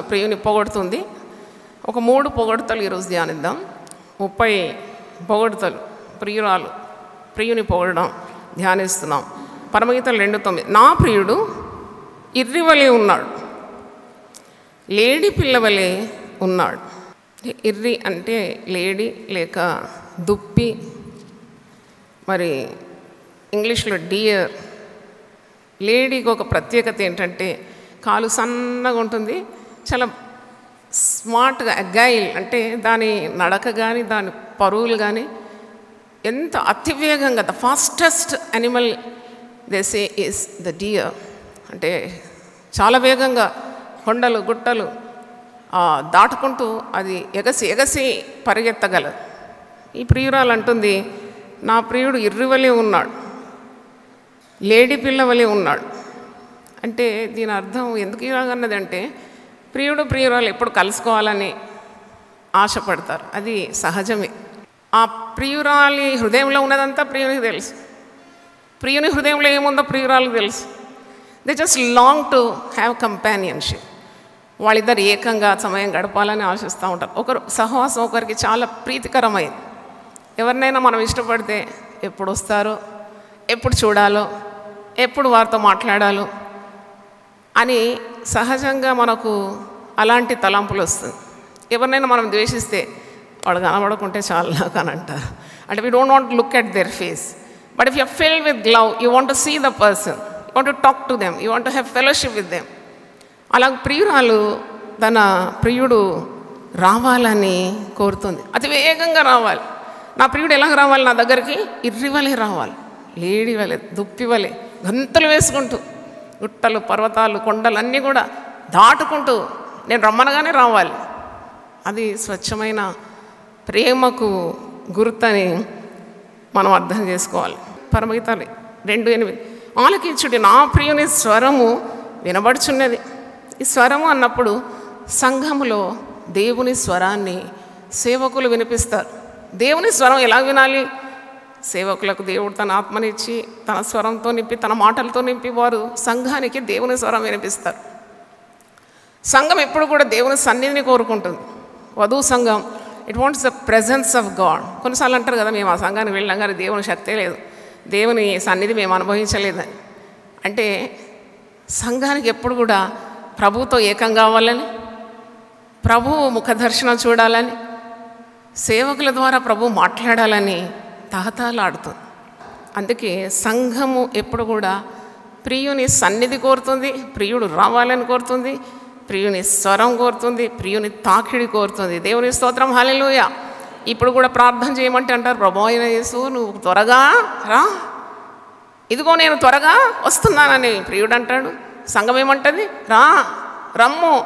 ప్రియురాలు ప్రియుని పొగడుతుంది. ఒక మూడు పొగడతలు ఈరోజు ధ్యానిద్దాం. ముప్పై పొగడతలు ప్రియురాలు ప్రియుని పొగడడం ధ్యానిస్తున్నాం. పరమగీతలు రెండు తొమ్మిది. నా ప్రియుడు ఇర్రివలే ఉన్నాడు. లేడీ పిల్లవలే ఉన్నాడు. ఇర్రి అంటే లేడీ లేక దుప్పి. మరి ఇంగ్లీష్లో డియర్. లేడీకి ఒక ప్రత్యేకత ఏంటంటే కాలు సన్నగా ఉంటుంది. చాలా స్మార్ట్గా అగ్గాయిల్ అంటే దాని నడక కానీ దాని పరువులు కానీ ఎంత అతివేగంగా ద ఫాస్టెస్ట్ అనిమల్ దేసే ఇస్ ద డియర్ అంటే చాలా వేగంగా కొండలు గుట్టలు దాటుకుంటూ అది ఎగసి ఎగసి పరిగెత్తగలదు ఈ ప్రియురాలు అంటుంది నా ప్రియుడు ఇర్రివలే ఉన్నాడు లేడీ పిల్ల వలె ఉన్నాడు. అంటే దీని అర్థం ఎందుకు ఇలాగన్నది అంటే ప్రియుడు ప్రియురాలు ఎప్పుడు కలుసుకోవాలని ఆశపడతారు. అది సహజమే. ఆ ప్రియురాలి హృదయంలో ఉన్నదంతా ప్రియునికి తెలుసు. ప్రియుని హృదయంలో ఏముందో ప్రియురాలకు తెలుసు. They just long to have companionship వాళ్ళిద్దరు ఏకంగా సమయం గడపాలని ఆశిస్తూ ఉంటారు. ఒకరు సహవాసం ఒకరికి చాలా ప్రీతికరమైంది. ఎవరినైనా మనం ఇష్టపడితే ఎప్పుడు వస్తారో ఎప్పుడు చూడాలో ఎప్పుడు వారితో మాట్లాడాలో అని సహజంగా మనకు అలాంటి తలంపులు వస్తుంది ఎవరినైనా మనం ద్వేషిస్తే వాడు కనబడకుంటే చాలా నాకు అని అంటారు. అంటే we don't want look at their face but if you fill with love you want to see the person you want to talk to them you want to have fellowship with them అలా ప్రియురాలు తన ప్రియుడు రావాలని కోరుతుంది. అతి వేగంగా రావాలి. నా ప్రియుడు ఎలా రావాలి? నా దగ్గరికి ఇర్రివలే రావాలి. లేడివలే దుప్పివలే దుప్పి వలె వేసుకుంటూ. గుట్టలు పర్వతాలు కొండలన్నీ కూడా దాటుకుంటూ నేను రమ్మనగానే రావాలి. అది స్వచ్ఛమైన ప్రేమకు గుర్తని మనం అర్థం చేసుకోవాలి. పరమగీతాలు రెండు ఎనిమిది. ఆలకించుడి నా ప్రియుని స్వరము వినబడుచున్నది. ఈ స్వరము అన్నప్పుడు సంఘములో దేవుని స్వరాన్ని సేవకులు వినిపిస్తారు. దేవుని స్వరం ఎలా వినాలి? సేవకులకు దేవుడు తన ఆత్మనిచ్చి తన స్వరంతో నింపి తన మాటలతో నింపి వారు సంఘానికి దేవుని స్వరం వినిపిస్తారు. సంఘం ఎప్పుడు కూడా దేవుని సన్నిధిని కోరుకుంటుంది. వధువు సంఘం it wants the presence of God కొన్నిసార్లు అంటారు కదా మేము ఆ సంఘానికి వెళ్ళాం కానీ దేవుని శక్తే లేదు. దేవుని సన్నిధి మేము అనుభవించలేదని అంటే సంఘానికి ఎప్పుడు కూడా ప్రభుతో ఏకం కావాలని ప్రభువు ముఖదర్శనం చూడాలని సేవకుల ద్వారా ప్రభు మాట్లాడాలని తహతాలాడుతుంది అందుకే సంఘము ఎప్పుడు కూడా ప్రియుని సన్నిధి కోరుతుంది ప్రియుడు రావాలని కోరుతుంది ప్రియుని స్వరం కోరుతుంది ప్రియుని తాకిడి కోరుతుంది. దేవుని స్తోత్రం హాలిలోయ ఇప్పుడు కూడా ప్రార్థన చేయమంటే అంటారు ప్రభు యేసు నువ్వు త్వరగా రా. ఇదిగో నేను త్వరగా వస్తున్నానని ప్రియుడు అంటాడు. సంఘం ఏమంటుంది? రా రమ్ము.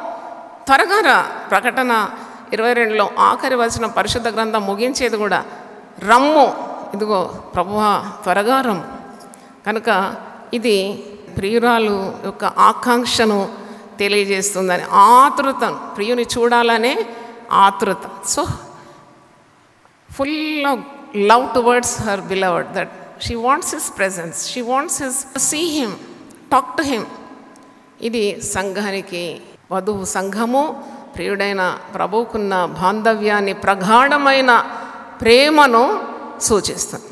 త్వరగా రా. ప్రకటన ఇరవై రెండులో ఆఖరి వచ్చిన పరిశుద్ధ గ్రంథం ముగించేది కూడా రమ్ము. ఇదిగో ప్రభువా త్వరగా రమ్ము కనుక ఇది ప్రియురాలు యొక్క ఆకాంక్షను తెలియజేస్తుందని. ఆతృతను ప్రియుని చూడాలనే ఆతృత. So full love towards her beloved that she wants his presence. She wants his see him talk to him. ఇది సంఘానికి వధువు సంఘము ప్రియుడైన ప్రభువుకున్న బాంధవ్యాన్ని ప్రగాఢమైన ప్రేమను సూచిస్తుంది.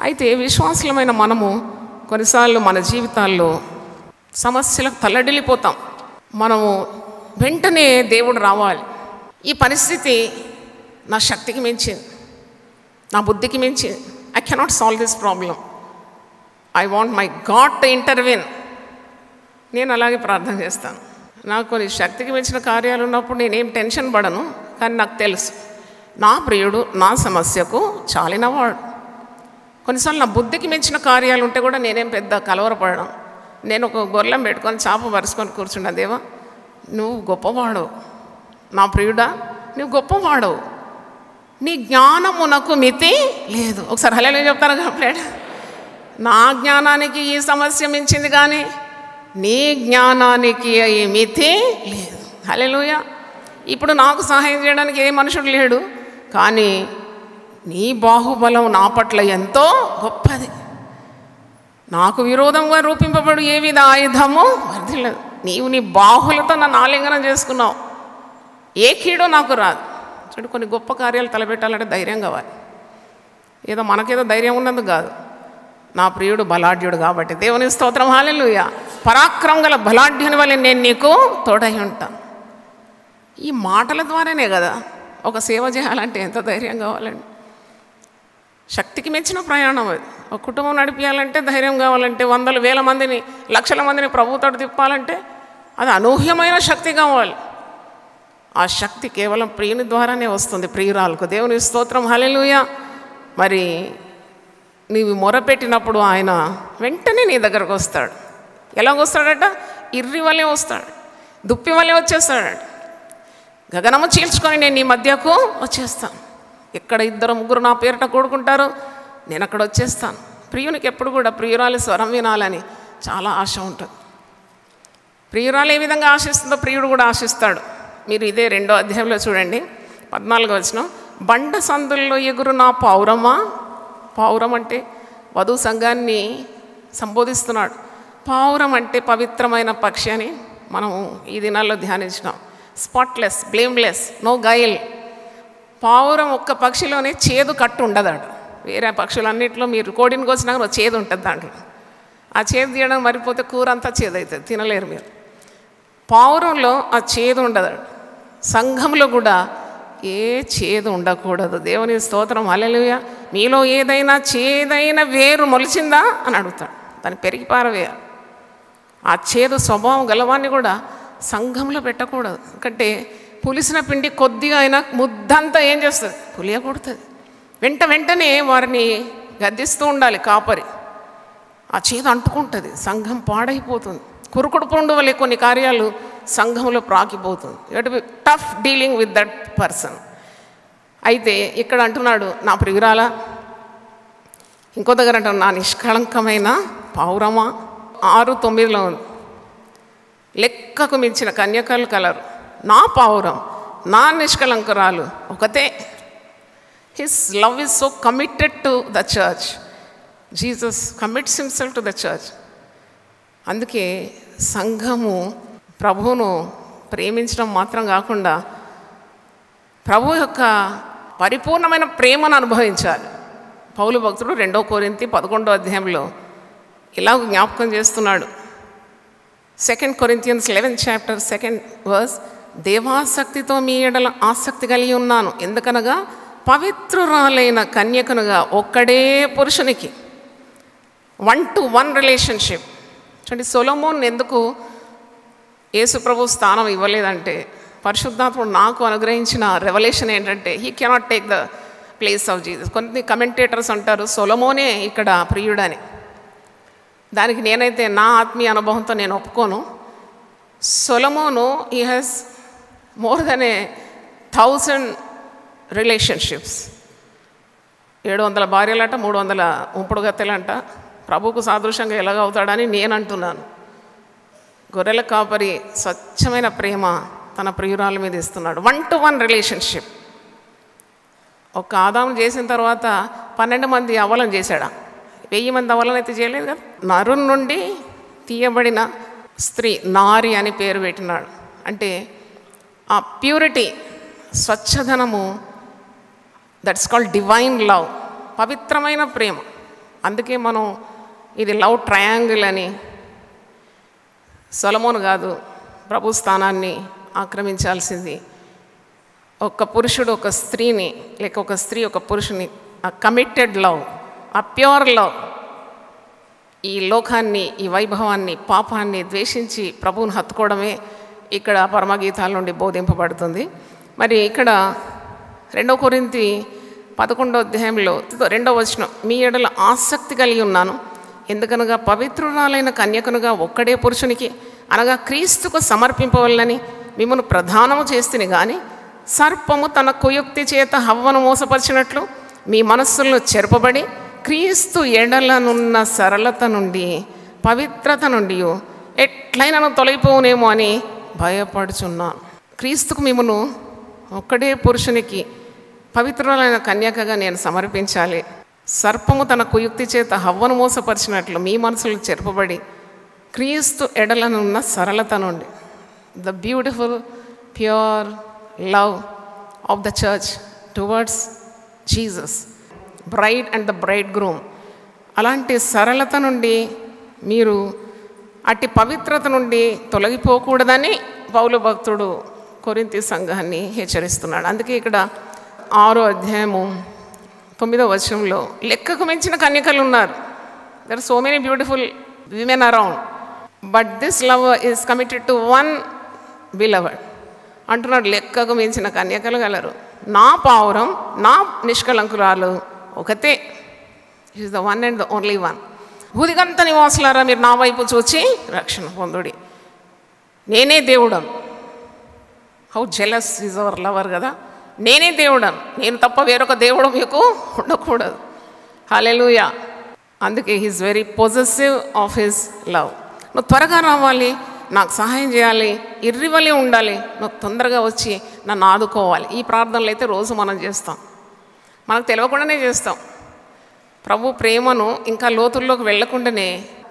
అయితే విశ్వాసులమైన మనము కొన్నిసార్లు మన జీవితాల్లో సమస్యలకు తల్లడిల్లిపోతాం. మనము వెంటనే దేవుడు రావాలి. ఈ పరిస్థితి నా శక్తికి మించింది. నా బుద్ధికి మించి I cannot solve this problem I want my God to intervene నేను అలాగే ప్రార్థన చేస్తాను. నాకు కొన్ని శక్తికి మించిన కార్యాలు ఉన్నప్పుడు నేనేం టెన్షన్ పడను కానీ నాకు తెలుసు. నా ప్రియుడు నా సమస్యకు చాలినవాడు. కొన్నిసార్లు నా బుద్ధికి మించిన కార్యాలు ఉంటే కూడా నేనేం పెద్ద కలవరపడడం నేను ఒక గొర్రెం పెట్టుకొని చాప పరుచుకొని కూర్చున్నా దేవా నువ్వు గొప్పవాడు నా ప్రియుడా నువ్వు గొప్పవాడవు. నీ జ్ఞానమునకు మితి లేదు. ఒకసారి హలో చెప్తాను కంప్లైంట్ నా జ్ఞానానికి ఈ సమస్య మించింది కానీ నీ జ్ఞానానికి ఈ మితి లేదు. హలోయ ఇప్పుడు నాకు సహాయం చేయడానికి ఏ మనుషుడు లేడు. కానీ నీ బాహుబలం నా పట్ల ఎంతో గొప్పది. నాకు విరోధంగా రూపింపబడు ఏ విధ ఆయుధము? వర్ధిల్లదు నీవు నీ బాహులతో నన్ను ఆలింగనం చేసుకున్నావు. ఏ కీడో నాకు రాదు. చూడు కొన్ని గొప్ప కార్యాలు తలపెట్టాలంటే ధైర్యం కావాలి. ఏదో మనకేదో ధైర్యం ఉన్నందుకు కాదు. నా ప్రియుడు బలాఢ్యుడు కాబట్టి దేవుని స్తోత్రం. హాలెలుయ పరాక్రమం గల బలాఢ్యుని వల్ల నేను నీకు తోడై ఉంటాను ఈ మాటల ద్వారానే కదా ఒక సేవ చేయాలంటే ఎంత ధైర్యం కావాలండి? శక్తికి మెచ్చిన ప్రయాణం అది. ఒక కుటుంబం నడిపించాలంటే ధైర్యం కావాలంటే వందల వేల మందిని లక్షల మందిని ప్రభుతో తిప్పాలంటే అది అనూహ్యమైన శక్తి కావాలి. ఆ శక్తి కేవలం ప్రియుని ద్వారానే వస్తుంది ప్రియురాలకు. దేవుని స్తోత్రం హలెలుయ మరి నీవు మొరపెట్టినప్పుడు ఆయన వెంటనే నీ దగ్గరకు వస్తాడు. ఎలాగొస్తాడట? ఇర్రి వల్లే వస్తాడు దుప్పి వల్లే వచ్చేస్తాడట. గగనము చీల్చుకొని నేను నీ మధ్యకు వచ్చేస్తాను. ఎక్కడ ఇద్దరు ముగ్గురు నా పేరిట కూడుకుంటారో నేను అక్కడ వచ్చేస్తాను. ప్రియునికి ఎప్పుడు కూడా ప్రియురాలి స్వరం వినాలని చాలా ఆశ ఉంటుంది. ప్రియురాలు ఏ విధంగా ఆశిస్తుందో ప్రియుడు కూడా ఆశిస్తాడు. మీరు ఇదే రెండో అధ్యాయంలో చూడండి. పద్నాలుగో వచ్చిన బండ సందుల్లో ఎగురు నా పౌరమా పౌరం అంటే వధు సంఘాన్ని సంబోధిస్తున్నాడు. పావురం అంటే పవిత్రమైన పక్షి అని మనం ఈ దినాల్లో ధ్యానించినాం. స్పాట్లెస్ బ్లేమ్లెస్ నో గైల్ పావురం ఒక్క పక్షిలోనే చేదు కట్టు ఉండదాడు వేరే పక్షులన్నింటిలో మీరు కోడిని కోసినాక చేదు ఉంటుంది దాంట్లో. ఆ చేదు తీయడం మరిపోతే కూర అంతా చేదు అవుతుంది తినలేరు మీరు. పావురంలో ఆ చేదు ఉండదు సంఘంలో కూడా ఏ చేదు ఉండకూడదు. దేవుని స్తోత్రం అలెలుయ మీలో ఏదైనా చేదైన వేరు మొలిచిందా అని అడుగుతాడు. దాన్ని పెరిగి పారవేయాలి. ఆ చేదు స్వభావం గలవాన్ని కూడా సంఘంలో పెట్టకూడదు. ఎందుకంటే పులిసిన పిండి కొద్దిగా అయినా ముద్దంతా ఏం చేస్తుంది? పులియకూడుతుంది వెంట వెంటనే వారిని గద్దిస్తూ ఉండాలి కాపరి. ఆ చేత అంటుకుంటుంది. సంఘం పాడైపోతుంది. కురుకుడు పండు వల్ల కొన్ని కార్యాలు సంఘంలో ప్రాకిపోతుంది it be tough dealing with that person అయితే ఇక్కడ అంటున్నాడు నా ప్రియురాల ఇంకో దగ్గర అంటాడు నా నిష్కళంకమైన పౌరమా ఆరు తొమ్మిదిలో ఉంది. లెక్కకు మించిన కన్యకలు కలరు. నా పావురం నా నిష్కలంకరాలు ఒకతే. His love is so committed to the church Jesus commits himself to the church అందుకే సంఘము ప్రభువును ప్రేమించడం మాత్రం కాకుండా ప్రభు యొక్క పరిపూర్ణమైన ప్రేమను అనుభవించాలి. పౌలు భక్తుడు రెండో కోరింతి పదకొండో అధ్యాయంలో ఇలా జ్ఞాపకం చేస్తున్నాడు. Second Corinthians eleven chapter second verse దేవాసక్తితో మీ ఎడల ఆసక్తి కలిగి ఉన్నాను. ఎందుకనగా పవిత్రురాలైన కన్యకనుగా ఒక్కడే పురుషునికి వన్ టు వన్ రిలేషన్షిప్ చూడండి సొలోమోన్ ఎందుకు యేసుప్రభు స్థానం ఇవ్వలేదంటే పరిశుద్ధాత్ముడు నాకు అనుగ్రహించిన రెవల్యూషన్ ఏంటంటే he cannot take the place of Jesus కొన్ని కమెంటేటర్స్ అంటారు సొలమోనే ఇక్కడ ప్రియుడని. దానికి నేనైతే నా ఆత్మీయ అనుభవంతో నేను ఒప్పుకోను. సొలమోను ఈ has more than a thousand relationships ఏడు వందల భార్యలంట మూడు వందల ఉంపుడు గత్తెలంట ప్రభుకు సాదృశ్యంగా ఎలాగవుతాడని నేను అంటున్నాను గొర్రెల కాపరి స్వచ్ఛమైన ప్రేమ తన ప్రియురాల మీద ఇస్తున్నాడు. వన్ టు వన్ రిలేషన్షిప్ ఒక ఆదాం చేసిన తర్వాత పన్నెండు మంది అవలం చేశాడా? వెయ్యి మంది అవలం అయితే చేయలేదు కదా. నరు నుండి తీయబడిన స్త్రీ నారి అని పేరు పెట్టినాడు. అంటే ఆ ప్యూరిటీ స్వచ్ఛధనము దట్స్ కాల్డ్ డివైన్ లవ్ పవిత్రమైన ప్రేమ. అందుకే మనం ఇది లవ్ ట్రయాంగిల్ అని సొలమోను కాదు ప్రభు స్థానాన్ని ఆక్రమించాల్సింది. ఒక పురుషుడు ఒక స్త్రీని లేక ఒక స్త్రీ ఒక పురుషుని ఆ కమిటెడ్ లవ్ ఆ ప్యూర్ లవ్ ఈ లోకాన్ని ఈ వైభవాన్ని పాపాన్ని ద్వేషించి ప్రభువును హత్తుకోవడమే ఇక్కడ పరమగీతాల నుండి బోధింపబడుతుంది. మరి ఇక్కడ రెండో కొరింతి పదకొండో అధ్యాయంలో రెండో వచనం మీ ఎడల ఆసక్తి కలిగి ఉన్నాను. ఎందుకనగా పవిత్రురాలైన కన్యకనుగా ఒక్కడే పురుషునికి అనగా క్రీస్తుకు సమర్పింపవల్లని మిమ్మల్ని ప్రధానము చేస్తుంది కానీ సర్పము తన కుయుక్తి చేత హవ్వను మోసపరిచినట్లు మీ మనస్సులను చెరపబడి క్రీస్తు ఎడలనున్న సరళత నుండి పవిత్రత నుండి ఎట్లయినా తొలగిపోనేమో అని భయపడుచున్నాను. క్రీస్తుకు మిమ్మను ఒక్కడే పురుషునికి పవిత్రులైన కన్యకగా నేను సమర్పించాలి. సర్పము తన కుయుక్తి చేత హవ్వను మోసపరిచినట్లు మీ మనసులు చెరపబడి క్రీస్తు ఎడలనున్న సరళత నుండి. The beautiful pure love of the church towards Jesus bride and the bride groom అలాంటి సరళత నుండి మీరు అట్టి పవిత్రత నుండి తొలగిపోకూడదని పౌలు భక్తుడు కొరింతి సంఘాన్ని హెచ్చరిస్తున్నాడు. అందుకే ఇక్కడ ఆరో అధ్యాయము తొమ్మిదో వచనంలో లెక్కకు మించిన కన్యకలు ఉన్నారు there so many beautiful women around but this love is committed to one beloved అంటున్నాడు లెక్కకు మించిన కన్యకలు గలరు. నా పావురం నా నిష్కలంకురాలు ఒకతే. Is the one and the only one భూదిగంత నివాసులారా మీరు నా వైపు చూచి రక్షణ పొందుడి. నేనే దేవుడను. How jealous is our lover కదా. నేనే దేవుడను. నేను తప్ప వేరొక దేవుడు మీకు ఉండకూడదు. హాలెలుయా అందుకే he's very possessive of his love నువ్వు త్వరగా రావాలి నాకు సహాయం చేయాలి ఇర్రివలి ఉండాలి నువ్వు తొందరగా వచ్చి నన్ను ఆదుకోవాలి. ఈ ప్రార్థనలు అయితే రోజు మనం చేస్తాం. మనకు తెలియకుండానే చేస్తాం. ప్రభు ప్రేమను ఇంకా లోతుల్లోకి వెళ్ళకుండానే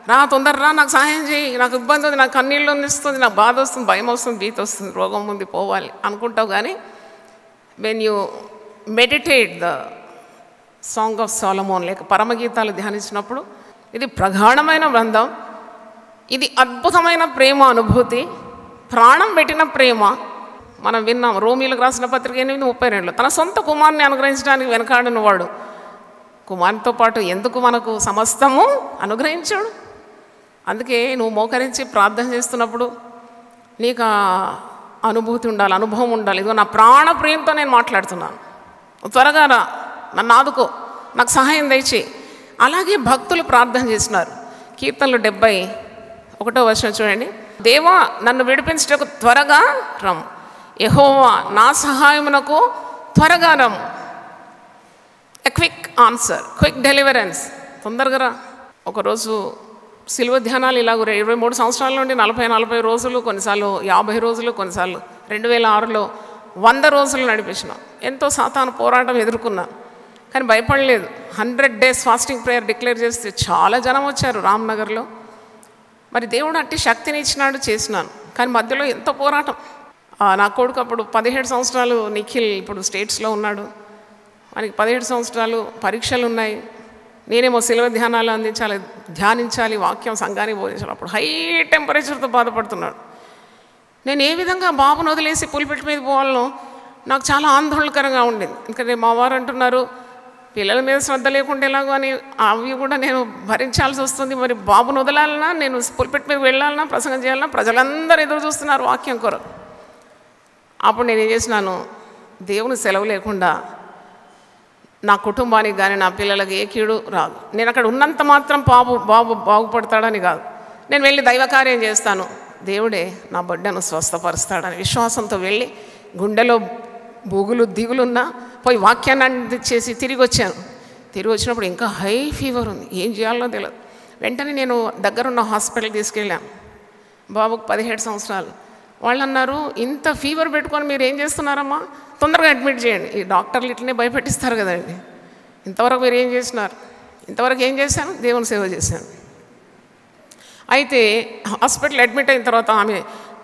రా తొందరరా నాకు సహాయం చేయి. నాకు ఇబ్బంది ఉంది నాకు కన్నీళ్ళు వస్తుంది నాకు బాధ వస్తుంది భయం వస్తుంది భీతి వస్తుంది రోగం ఉంది పోవాలి అనుకుంటావు కానీ when you meditate the song of Solomon లేక పరమగీతాలు ధ్యానించినప్పుడు ఇది ప్రగాఢమైన బృందం ఇది అద్భుతమైన ప్రేమ అనుభూతి. ప్రాణం పెట్టిన ప్రేమ. మనం విన్నాం. రోమిలకు రాసిన పత్రిక ఎనిమిది ముప్పై రెండులో తన సొంత కుమార్ని అనుగ్రహించడానికి వెనకాడిన వాడు. కుమార్తో పాటు ఎందుకు మనకు సమస్తము అనుగ్రహించాడు? అందుకే నువ్వు మోకరించి ప్రార్థన చేస్తున్నప్పుడు నీకు అనుభూతి ఉండాలి అనుభవం ఉండాలి. ఇదిగో నా ప్రాణ ప్రేమతో నేను మాట్లాడుతున్నాను. త్వరగా రా నన్ను ఆదుకో నాకు సహాయం దయచేయి. అలాగే భక్తులు ప్రార్థన చేసినారు కీర్తనలు డెబ్బై ఒకటో వర్షం చూడండి. దేవా నన్ను విడిపించటకు త్వరగా రమ్ యహోవా నా సహాయమునకు త్వరగా రమ్ a quick answer quick deliverance తొందరగా ఒకరోజు సిలువ ధ్యానాలు ఇలాగ ఇరవై మూడు సంవత్సరాల నుండి నలభై నలభై రోజులు కొన్నిసార్లు యాభై రోజులు కొన్నిసార్లు రెండు వేల ఆరులో వంద రోజులు నడిపించిన. ఎంతో సాతాను పోరాటం ఎదుర్కొన్నా. కానీ భయపడలేదు. Hundred days fasting prayer declare చేస్తే చాలా జనం వచ్చారు రామ్నగర్లో. మరి దేవుడు అట్టి శక్తిని ఇచ్చినాడు చేసినాను. కానీ మధ్యలో ఎంతో పోరాటం. నా కొడుకు అప్పుడు పదిహేడు సంవత్సరాలు నిఖిల్ ఇప్పుడు స్టేట్స్లో ఉన్నాడు. మనకి పదిహేడు సంవత్సరాలు పరీక్షలు ఉన్నాయి. నేనేమో శిలవ ధ్యానాలు అందించాలి ధ్యానించాలి వాక్యం సంఘానికి బోధించాలి అప్పుడు హై టెంపరేచర్తో బాధపడుతున్నాడు. నేను ఏ విధంగా బాబును వదిలేసి పులిపెట్టి మీద పోవాలనో నాకు చాలా ఆందోళనకరంగా ఉండేది. ఎందుకంటే మా వారు అంటున్నారు పిల్లల మీద శ్రద్ధ లేకుండా ఎలాగో అని అవి కూడా నేను భరించాల్సి వస్తుంది. మరి బాబును వదలాలన్నా నేను పులిపెట్టి మీద వెళ్ళాలన్నా ప్రసంగం చేయాలన్నా ప్రజలందరూ ఎదురు చూస్తున్నారు వాక్యం కొరకు. అప్పుడు నేను ఏం చేసినాను? దేవుని సెలవు లేకుండా నా కుటుంబానికి కానీ నా పిల్లలకి ఏ కీడు రాదు. నేను అక్కడ ఉన్నంత మాత్రం బాబు బాబు బాగుపడతాడని కాదు. నేను వెళ్ళి దైవకార్యం చేస్తాను. దేవుడే నా బిడ్డను స్వస్థపరుస్తాడని విశ్వాసంతో వెళ్ళి గుండెలో బూగులు దిగులున్నా పోయి వాక్యాన్ని అందించేసి తిరిగి వచ్చాను. తిరిగి వచ్చినప్పుడు ఇంకా హై ఫీవర్ ఉంది. ఏం చేయాలో తెలియదు వెంటనే నేను దగ్గరున్న హాస్పిటల్కి తీసుకెళ్ళాను. బాబుకు పదిహేడు సంవత్సరాలు. వాళ్ళు అన్నారు ఇంత ఫీవర్ పెట్టుకొని మీరు ఏం చేస్తున్నారమ్మా? తొందరగా అడ్మిట్ చేయండి. ఈ డాక్టర్లు ఇట్లనే భయపెట్టిస్తారు కదండి. ఇంతవరకు మీరు ఏం చేసినారు? ఇంతవరకు ఏం చేశాను దేవుని సేవ చేశాను అయితే హాస్పిటల్ అడ్మిట్ అయిన తర్వాత ఆమె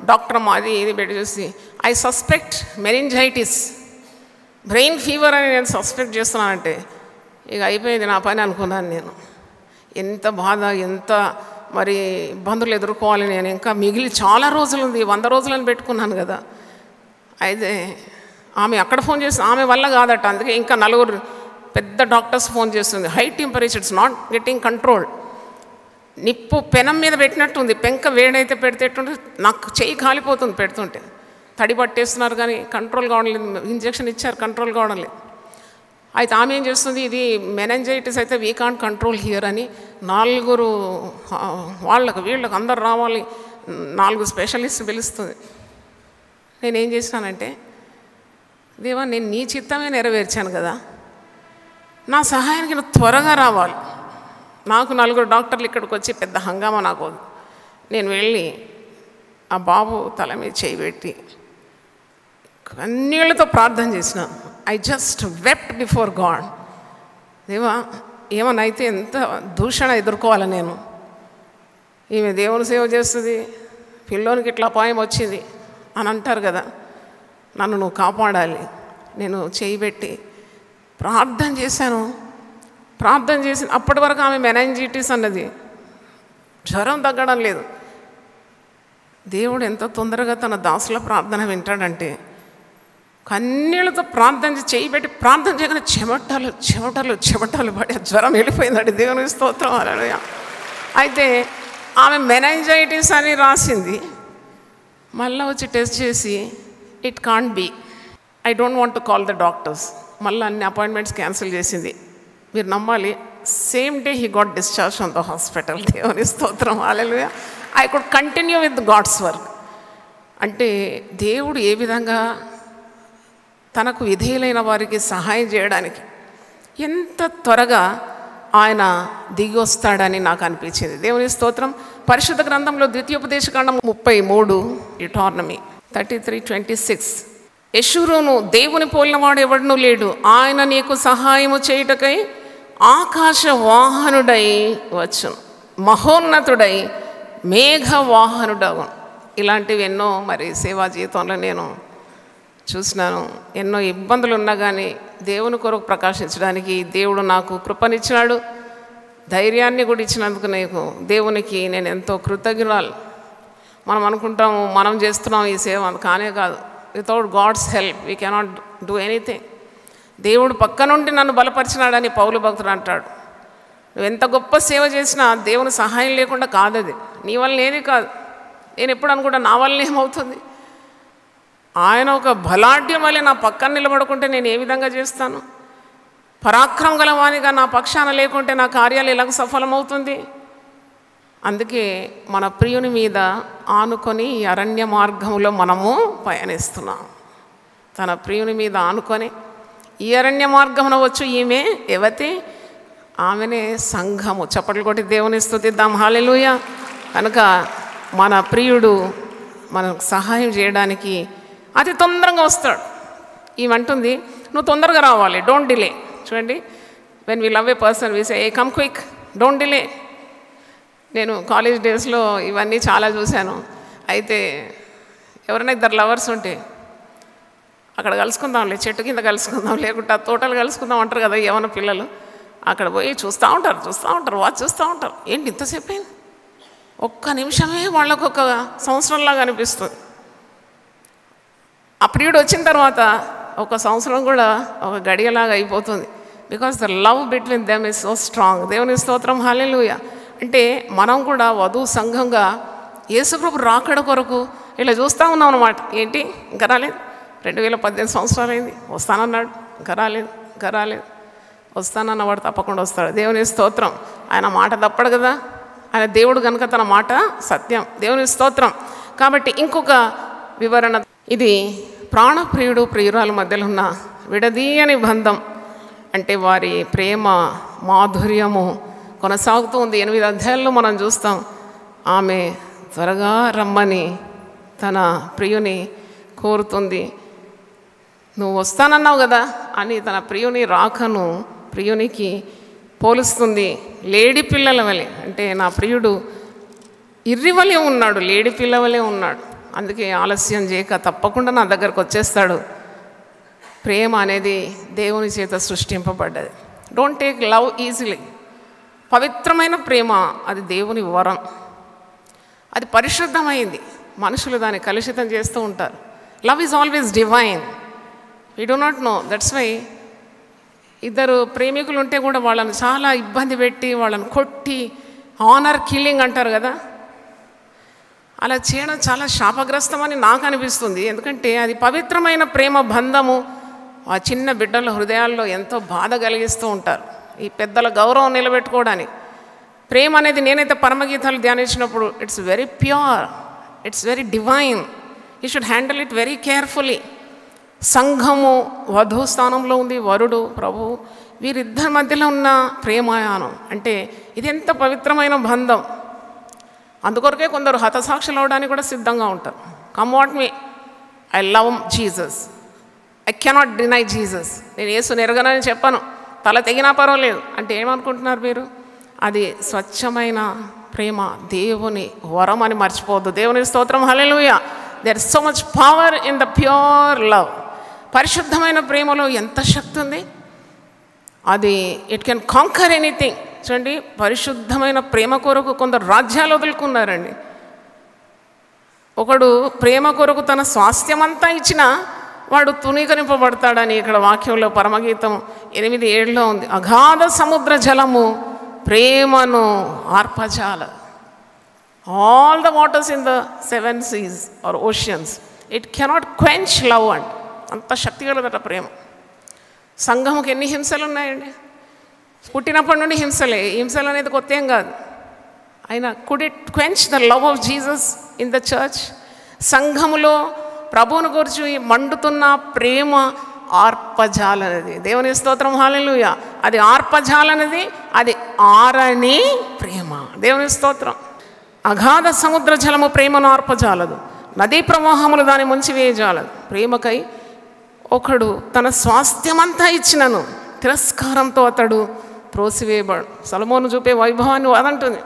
డాక్టర్ మాది అది ఇది పెట్టి చూసి I suspect meningitis brain fever అని నేను సస్పెక్ట్ చేస్తున్నానంటే ఇక అయిపోయింది నా పని అనుకున్నాను నేను. ఎంత బాధ ఎంత మరి ఇబ్బందులు ఎదుర్కోవాలి నేను. ఇంకా మిగిలి చాలా రోజులు ఉంది వంద రోజులని పెట్టుకున్నాను కదా. అయితే ఆమె అక్కడ ఫోన్ చేసి ఆమె వల్ల కాదట. అందుకే ఇంకా నలుగురు పెద్ద డాక్టర్స్ ఫోన్ చేస్తుంది. High temperature it's not getting control. నిప్పు పెనం మీద పెట్టినట్టుంది. పెంక వేడైతే పెడితేట్టుంటే నాకు చెయ్యి కాలిపోతుంది పెడుతుంటే. తడి పట్టేస్తున్నారు కానీ కంట్రోల్ కావడం లేదు. ఇంజక్షన్ ఇచ్చారు కంట్రోల్ కావడం లేదు. అయితే ఆమె ఏం చేస్తుంది? ఇది మెనంజైటిస్ అయితే వీ కాంట్ కంట్రోల్ హియర్ అని నలుగురు వాళ్ళకు వీళ్ళకు అందరు రావాలి. నాలుగు స్పెషలిస్ట్ పిలుస్తుంది. నేనేం చేసినానంటే దేవా నేను నీ చిత్తమే నెరవేర్చాను కదా. నా సహాయానికి నువ్వు త్వరగా రావాలి. నాకు నలుగురు డాక్టర్లు ఇక్కడికి వచ్చి పెద్ద హంగామా నాకు నేను వెళ్ళి ఆ బాబు తల మీద చేయి పెట్టి కన్నీళ్ళతో ప్రార్థన చేసిన. I just wept before God దేవా ఏమనైతే ఎంత దూషణ ఎదుర్కోవాలి నేను? ఈమె దేవుని సేవ చేస్తుంది పిల్లోనికి ఇట్లా అపాయం వచ్చింది అని అంటారు కదా. నన్ను నువ్వు కాపాడాలి. నేను చేయి పెట్టి ప్రార్థన చేశాను. ప్రార్థన చేసి అప్పటి వరకు ఆమె మెనైంజిటిస్ అన్నది. జ్వరం తగ్గడం లేదు. దేవుడు ఎంత తొందరగా తన దాసుల ప్రార్థన వింటాడంటే కన్నీళ్ళతో ప్రార్థన చేయబెట్టి చేయి పెట్టి ప్రార్థన చేయగానే చెమటలు చెమటలు చెమటలు పడి ఆ జ్వరం వెళ్ళిపోయిందండి. దేవుని స్తోత్రం అలా అయితే ఆమె మెనైంజైటిస్ అని రాసింది. మళ్ళీ వచ్చి టెస్ట్ చేసి it can't be. I don't want to call the doctors. మళ్ళీ అన్ని అపాయింట్మెంట్స్ క్యాన్సిల్ చేసింది. మీరు నమ్మాలి same day he got discharge from the hospital. దేవుని స్తోత్రం అలెలు I could continue with God's work. అంటే దేవుడు ఏ విధంగా తనకు విధేయులైన వారికి సహాయం చేయడానికి ఎంత త్వరగా ఆయన దిగి వస్తాడని నాకు అనిపించింది. దేవుని స్తోత్రం. పరిశుద్ధ గ్రంథంలో ద్వితీయోపదేశకాండం ముప్పై మూడు Deuteronomy thirty three twenty six యశురును దేవుని పోలినవాడు ఎవడనూ లేడు. ఆయన నీకు సహాయము చేయుటకై ఆకాశ వాహనుడై వచ్చును. మహోన్నతుడై మేఘ వాహనుడవు ఇలాంటివి ఎన్నో మరి సేవా జీవితంలో నేను చూసినాను. ఎన్నో ఇబ్బందులు ఉన్నా కానీ దేవుని కొరకు ప్రకాశించడానికి దేవుడు నాకు కృపనిచ్చినాడు. ధైర్యాన్ని కూడా ఇచ్చినందుకు నీకు దేవునికి నేను ఎంతో కృతజ్ఞురాలు. మనం అనుకుంటాము మనం చేస్తున్నాం ఈ సేవ అది కానే కాదు. Without God's help we cannot do anything దేవుడు పక్క నుండి నన్ను బలపరిచినాడని పౌలు భక్తుడు అంటాడు. నువ్వు ఎంత గొప్ప సేవ చేసినా దేవుని సహాయం లేకుండా కాదు అది నీ వల్ల ఏది కాదు. నేను ఎప్పుడు అనుకుంటా నా వల్ల ఏమవుతుంది? ఆయన ఒక బలాఢ్యం వల్లే నా పక్కన నిలబడుకుంటే నేను ఏ విధంగా చేస్తాను? పరాక్రమం గలవానిగా నా పక్షాన లేకుంటే నా కార్యాలు ఎలాగ సఫలమవుతుంది? అందుకే మన ప్రియుని మీద ఆనుకొని ఈ అరణ్య మార్గంలో మనము పయనిస్తున్నాం. తన ప్రియుని మీద ఆనుకొని ఈ అరణ్య మార్గమున వచ్చు ఈమె ఎవతి? ఆమెనే సంఘము. చప్పట్లు కొట్టి దేవుని స్థుతిద్దాం హాలెలుయ. కనుక మన ప్రియుడు మనకు సహాయం చేయడానికి అతి తొందరగా వస్తాడు. ఇవంటుంది నువ్వు తొందరగా రావాలి డోంట్ డిలే చూడండి when we love a person we say a come quick don't delay నేను కాలేజ్ డేస్లో ఇవన్నీ చాలా చూశాను. అయితే ఎవరైనా ఇద్దరు లవర్స్ ఉంటే అక్కడ కలుసుకుందాంలే చెట్టు కింద కలుసుకుందాం లేకుంటే ఆ తోటలు కలుసుకుందాం అంటారు కదా ఏమైనా పిల్లలు. అక్కడ పోయి చూస్తూ ఉంటారు చూస్తూ ఉంటారు వాచ్ చూస్తూ ఉంటారు. ఏంటి ఇంతసేపు అయింది? ఒక్క నిమిషమే వాళ్ళకు ఒక సంవత్సరంలాగా అనిపిస్తుంది. ఆ పీరియడ్ వచ్చిన తర్వాత ఒక సంవత్సరం కూడా ఒక గడియలాగా అయిపోతుంది. Because the love between them is so strong దేవుని స్తోత్రం హాలెలుయ అంటే మనం కూడా వధువు సంఘంగా యేసుప్రభు రాకడ కొరకు ఇలా చూస్తూ ఉన్నాం అనమాట ఏంటి? ఇంకా రాలేదు. రెండు వేల పద్దెనిమిది సంవత్సరాలు అయింది. వస్తానన్నాడు. ఇంకా రాలేదు. ఇంకా రాలేదు. వస్తానన్నవాడు తప్పకుండా వస్తాడు. దేవుని స్తోత్రం. ఆయన మాట తప్పడు కదా? ఆయన దేవుడు కనుక తన మాట సత్యం. దేవుని స్తోత్రం. కాబట్టి ఇంకొక వివరణ ఇది ప్రాణప్రియుడు ప్రియురాల మధ్యలో ఉన్న విడదీయని బంధం. అంటే వారి ప్రేమ మాధుర్యము కొనసాగుతూ ఉంది. ఎనిమిది అధ్యాయాల్లో మనం చూస్తాం ఆమె త్వరగా రమ్మని తన ప్రియుని కోరుతుంది. నువ్వు వస్తానన్నావు కదా అని తన ప్రియుని రాకను ప్రియునికి పోలుస్తుంది. లేడి పిల్లల వలె అంటే నా ప్రియుడు ఇర్రివలే ఉన్నాడు లేడి పిల్లవలే ఉన్నాడు. అందుకే ఆలస్యం చేయక తప్పకుండా నా దగ్గరకు వచ్చేస్తాడు. ప్రేమ అనేది దేవుని చేత సృష్టింపబడ్డది. డోంట్ టేక్ లవ్ ఈజీలీ పవిత్రమైన ప్రేమ అది దేవుని వరం. అది పరిశుద్ధమైంది. మనుషులు దాన్ని కలుషితం చేస్తూ ఉంటారు. Love is always divine we do not know that's why ఇద్దరు ప్రేమికులు ఉంటే కూడా వాళ్ళని చాలా ఇబ్బంది పెట్టి వాళ్ళని కొట్టి ఆనర్ కిల్లింగ్ అంటారు కదా. అలా చేయడం చాలా శాపగ్రస్తమని నాకు అనిపిస్తుంది. ఎందుకంటే అది పవిత్రమైన ప్రేమ బంధము. ఆ చిన్న బిడ్డల హృదయాల్లో ఎంతో బాధ కలిగిస్తూ ఉంటారు. ఈ పెద్దల గౌరవం నిలబెట్టుకోవడానికి. ప్రేమ అనేది నేనైతే పరమగీతాలు ధ్యానించినప్పుడు it's very pure it's very divine. You should handle it very carefully. సంఘము వధు స్థానంలో ఉంది వరుడు ప్రభు వీరిద్దరి మధ్యలో ఉన్న ప్రేమాయానం అంటే ఇది ఎంత పవిత్రమైన బంధం. అందుకొరకే కొందరు హతసాక్షులు అవడానికి కూడా సిద్ధంగా ఉంటారు. Come what may I love Jesus I cannot deny Jesus నేను ఏసు నెరగనని చెప్పాను. తల తెగినా పర్వాలేదు. అంటే ఏమనుకుంటున్నారు మీరు? అది స్వచ్ఛమైన ప్రేమ దేవుని వరం అని మర్చిపోవద్దు. దేవుని స్తోత్రం hallelujah there so much power in the pure love పరిశుద్ధమైన ప్రేమలో ఎంత శక్తి ఉంది? అది ఇట్ కెన్ కాంకర్ ఎనీథింగ్ చూడండి పరిశుద్ధమైన ప్రేమ కొరకు కొందరు రాజ్యాలు వదులుకున్నారండి. ఒకడు ప్రేమ కొరకు తన స్వాస్థ్యమంతా ఇచ్చిన వాడు తునీకరింపబడతాడని ఇక్కడ వాక్యంలో పరమగీతం ఎనిమిది ఏడులో ఉంది. అగాధ సముద్ర జలము ప్రేమను ఆర్పజాల. All the waters in the seven seas or oceans it cannot quench love and. అంత శక్తి కలదట ప్రేమ. సంఘముకి ఎన్ని హింసలు ఉన్నాయండి పుట్టినప్పటి నుండి హింసలే. హింసలు అనేది కొత్త ఏం కాదు. అయినా could it quench the love of Jesus in the church సంఘములో ప్రభువును గురించి మండుతున్న ప్రేమ ఆర్పజాలనేది. దేవుని స్తోత్రం హాలెలుయ అది ఆర్పజాలనేది అది ఆరని ప్రేమ. దేవుని స్తోత్రం. అగాధ సముద్ర జలము ప్రేమను ఆర్పజాలదు. నదీ ప్రవాహములు దాని ముంచి వేయజాలదు. ప్రేమకై ఒకడు తన స్వాస్థ్యమంతా ఇచ్చినను. తిరస్కారంతో అతడు త్రోసివేయబడు సలమోను చూపే వైభవాన్ని అదంటుంది.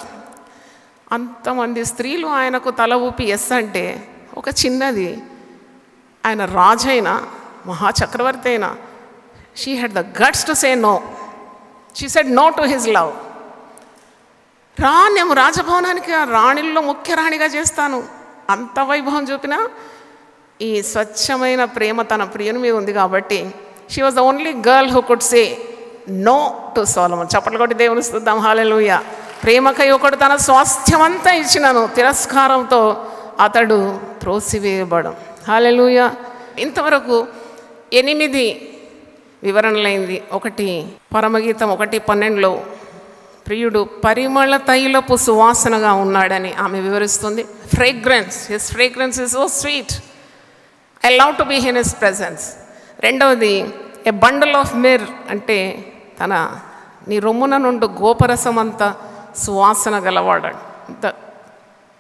అంతమంది స్త్రీలు ఆయనకు తల ఊపి ఎస్ అంటే ఒక చిన్నది. ఆయన రాజైన మహాచక్రవర్తి అయినా she had the guts to say no she said no to his love రాణ్యము రాజభవనానికి రాణిల్లో ముఖ్య రాణిగా చేస్తాను. అంత వైభవం చూపినా ఈ స్వచ్ఛమైన ప్రేమ తన ప్రియుని మీద ఉంది కాబట్టి she was the only girl who could say no to Solomon. చప్పట్లు కొట్టి దేవుని స్థుద్దాం హాలెలుయ ప్రేమకై ఒకడు తన స్వాస్థ్యమంతా ఇచ్చినను. తిరస్కారంతో అతడు త్రోసివేయబడం. హాలెలుయ ఇంతవరకు ఎనిమిది వివరణలైంది. ఒకటి పరమగీతం ఒకటి పన్నెండులో ప్రియుడు పరిమళ తైలపు సువాసనగా ఉన్నాడని ఆమె వివరిస్తుంది. Fragrance his fragrance is so sweet I love to be in his presence రెండవది ఏ బండల్ ఆఫ్ మిర్ అంటే తన నీ రొమ్మున నుండి గోపరసం అంత సువాసన గలవాడాడు the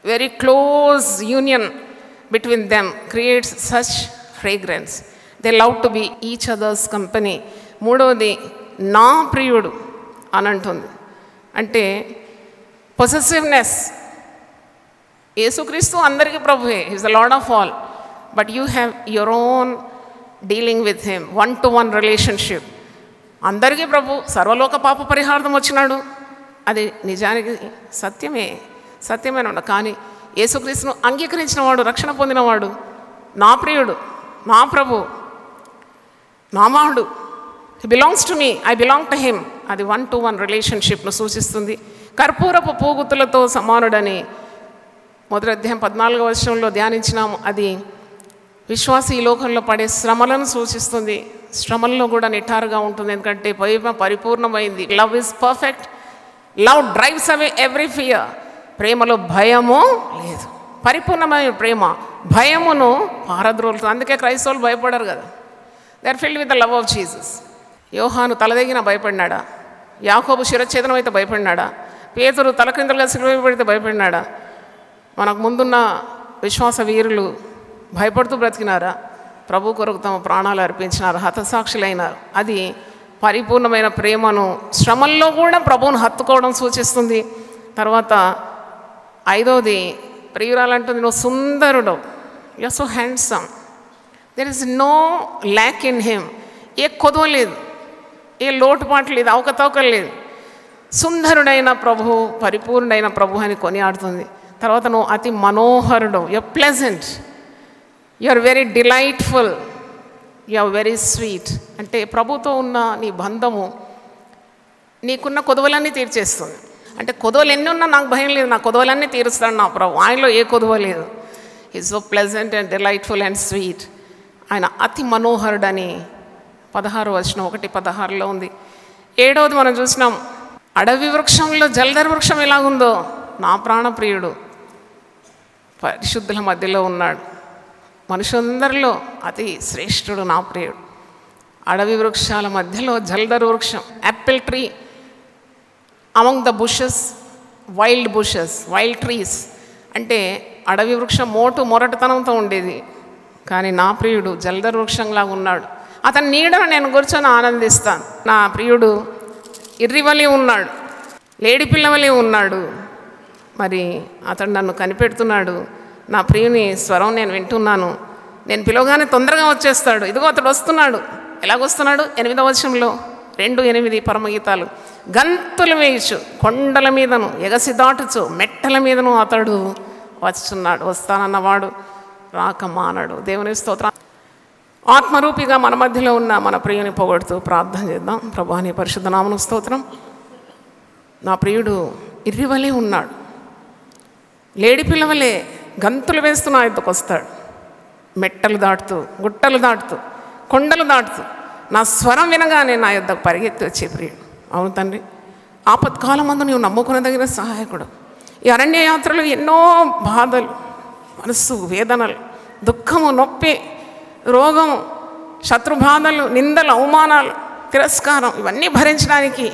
very close union between them creates such fragrance. They love to be each others company. మూడవది నా ప్రియుడు అని అంటుంది. అంటే పొసెసివ్నెస్ యేసుక్రీస్తు అందరికీ ప్రభువే. Is the Lord of all but you have your own dealing with him one to one relationship అందరికీ ప్రభు సర్వలోక పాప పరిహార్థం వచ్చినాడు. అది నిజానికి సత్యమే సత్యమైన ఉండ కానీ యేసుక్రీస్తును అంగీకరించిన వాడు రక్షణ పొందినవాడు నా ప్రియుడు నా ప్రభు నా మాడు he belongs to me I belong to him అది వన్ టు వన్ రిలేషన్షిప్ను సూచిస్తుంది. కర్పూరపు పూగుతులతో సమానుడని మొదటి అధ్యాయం పద్నాలుగో వర్షంలో ధ్యానించినాము. అది విశ్వాస ఈ లోకంలో పడే శ్రమలను సూచిస్తుంది. శ్రమల్లో కూడా నిఠారుగా ఉంటుంది. ఎందుకంటే ప్రేమ పరిపూర్ణమైంది. Love is perfect love drives away every fear ప్రేమలో భయము లేదు. పరిపూర్ణమైన ప్రేమ. భయమును పారద్రోలుతుంది. అందుకే క్రైస్తవులు భయపడరు కదా. They are filled with the love of Jesus యోహాను తలదగిన భయపడినాడా? యాకోబు శిరఛేదనం అయితే భయపడినాడా? పేతురు తలకిందులుగా సిలువ పెడితే భయపడినాడా? మనకు ముందున్న విశ్వాస వీరులు భయపడుతూ బ్రతికినారా? ప్రభు కొరకు తమ ప్రాణాలు అర్పించినారు హతసాక్షులైనారు. అది పరిపూర్ణమైన ప్రేమను శ్రమల్లో కూడా ప్రభువును హత్తుకోవడం సూచిస్తుంది. తర్వాత ఐదవది ప్రియురాలంటుంది నువ్వు సుందరుడు you so handsome there is no lack in him ఏ కొదవ లేదు. ఏ లోటుపాటు లేదు. అవకతవకలు లేదు. సుందరుడైన ప్రభు పరిపూర్ణుడైన ప్రభు అని కొనియాడుతుంది. తర్వాత నువ్వు అతి మనోహరుడు a pleasant you are very delightful you are very sweet అంటే ప్రభుతో ఉన్న నీ బంధము నీకున్న కొదవలన్నీ తీర్చేస్తుంది. అంటే కొదవలు ఎన్ని ఉన్నా నాకు భయం లేదు. నా కొదవలన్నీ తీరుస్తాడు నా ప్రభు. ఆయనలో ఏ కొదవ లేదు. Is so pleasant and delightful and sweet ఆయన అతి మనోహరుడని పదహారు వచనం ఒకటి పదహారులో ఉంది. ఏడవది మనం చూసినాం. అడవి వృక్షంలో జలధర వృక్షం ఎలాగుందో. నా ప్రాణప్రియుడు పరిశుద్ధుల మధ్యలో ఉన్నాడు. మనుషులందరిలో అతి శ్రేష్ఠుడు నా ప్రియుడు. అడవి వృక్షాల మధ్యలో జలధర వృక్షం apple tree among the bushes wild bushes wild trees అంటే అడవి వృక్షం మోటు మొరటుతనంతో ఉండేది. కానీ నా ప్రియుడు జలధర వృక్షంలాగా ఉన్నాడు. అతని నీడను నేను కూర్చొని ఆనందిస్తాను. నా ప్రియుడు ఇర్రివలి ఉన్నాడు. లేడి పిల్లవలి ఉన్నాడు. మరి అతడు నన్ను కనిపెడుతున్నాడు. నా ప్రియుని స్వరం నేను వింటున్నాను. నేను పిలవగానే తొందరగా వచ్చేస్తాడు. ఇదిగో అతడు వస్తున్నాడు. ఎలాగొస్తున్నాడు? ఎనిమిదవ వచనంలో. రెండు ఎనిమిది పరమగీతాలు. గంతులు వేయచ్చు కొండల మీదను ఎగసి దాటుచు మెట్టల మీదను అతడు వస్తున్నాడు. వస్తానన్నవాడు రాక మానడు. దేవుని స్తోత్రం. ఆత్మరూపిగా మన మధ్యలో ఉన్న మన ప్రియుని పొగడుతూ ప్రార్థన చేద్దాం. ప్రభాని పరిశుద్ధ నామను స్తోత్రం. నా ప్రియుడు ఇర్రివలే ఉన్నాడు. లేడి పిల్లవలే గంతులు వేస్తూ నా వస్తాడు. మెట్టలు దాటుతూ గుట్టలు దాటుతూ కొండలు దాటుతూ నా స్వరం వినగానే నా యొద్దకు పరిగెత్తి వచ్చే ప్రియుడు. అవును తండ్రి ఆపత్కాలం మందు నువ్వు నమ్ముకునదగిన సహాయకుడు. ఈ అరణ్యయాత్రలు ఎన్నో బాధలు మనస్సు వేదనలు దుఃఖము నొప్పి రోగము శత్రుబాధలు నిందలు అవమానాలు తిరస్కారం ఇవన్నీ భరించడానికి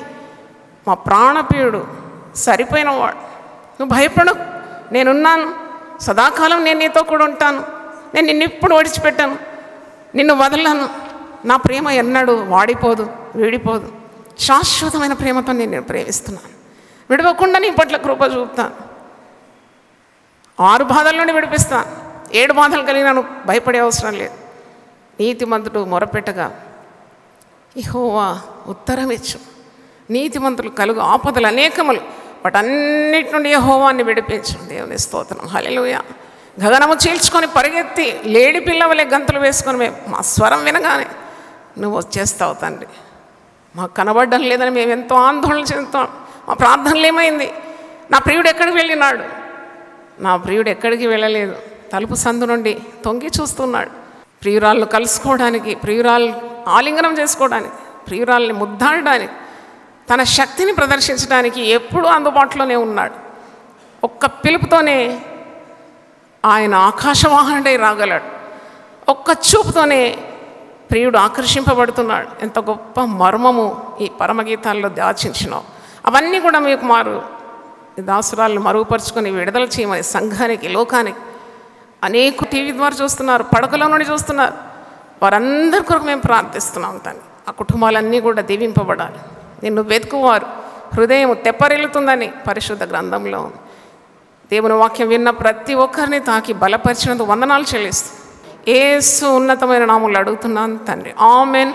మా ప్రాణప్రియుడు సరిపోయినవాడు నువ్వు భయపడు నేనున్నాను. సదాకాలం నేను నీతో కూడా ఉంటాను. నేను నిన్ను ఇప్పుడు ఓడిచిపెట్టాను. నిన్ను వదలను. నా ప్రేమ ఎన్నడూ వాడిపోదు వీడిపోదు. శాశ్వతమైన ప్రేమతో నేను ప్రేమిస్తున్నాను. విడవకుండా నీ పట్ల కృప చూపుతాను. ఆరు బాధల నుండి విడిపిస్తాను. ఏడు బాధలు కలిగినాను భయపడే అవసరం లేదు. నీతిమంతుడు మొరపెట్టగా ఇహోవా ఉత్తరం ఇచ్చు నీతిమంతులు కలుగు ఆపదలు అనేకములు. వాటన్నిటి నుండి హోవాన్ని విడిపించు దేవుని స్తోత్రం. హలెలుయ గగనము చీల్చుకొని పరిగెత్తి లేడి పిల్లవలే గంతులు వేసుకొని మేము మా స్వరం వినగానే నువ్వు వచ్చేస్తావు తండ్రి. మాకు కనబడడం లేదని మేము ఎంతో ఆందోళన చెందుతాం మా ప్రార్థనలు ఏమైంది? నా ప్రియుడు ఎక్కడికి వెళ్ళినాడు? నా ప్రియుడు ఎక్కడికి వెళ్ళలేదు. తలుపు సందు నుండి తొంగి చూస్తున్నాడు. ప్రియురాళ్ళు కలుసుకోవడానికి ప్రియురాలు ఆలింగనం చేసుకోవడానికి ప్రియురాల్ని ముద్దాడడానికి తన శక్తిని ప్రదర్శించడానికి ఎప్పుడూ అందుబాటులోనే ఉన్నాడు. ఒక్క పిలుపుతోనే ఆయన ఆకాశవాహనుడై రాగలడు. ఒక్క చూపుతోనే ప్రియుడు ఆకర్షింపబడుతున్నాడు. ఎంత గొప్ప మర్మము ఈ పరమగీతాల్లో దాచించినావు అవన్నీ కూడా మీకు మారు దాసురాలను మరుగుపరుచుకొని విడుదల చేయమని సంఘానికి లోకానికి అనేక టీవీ ద్వారా చూస్తున్నారు పడకలో నుండి చూస్తున్నారు. వారందరి కొరకు మేము ప్రార్థిస్తున్నాం తను ఆ కుటుంబాలన్నీ కూడా దీవింపబడాలి. నిన్ను వెతుకువారు. హృదయం తెప్పరిల్లుతుందని పరిశుద్ధ గ్రంథంలో ఉంది. దేవుని వాక్యం విన్న ప్రతి ఒక్కరిని తాకి బలపరిచినందుకు వందనాలు చెల్లిస్తూ. ఏసు ఉన్నతమైన నాములు అడుగుతున్నాను తండ్రి. ఆమెన్.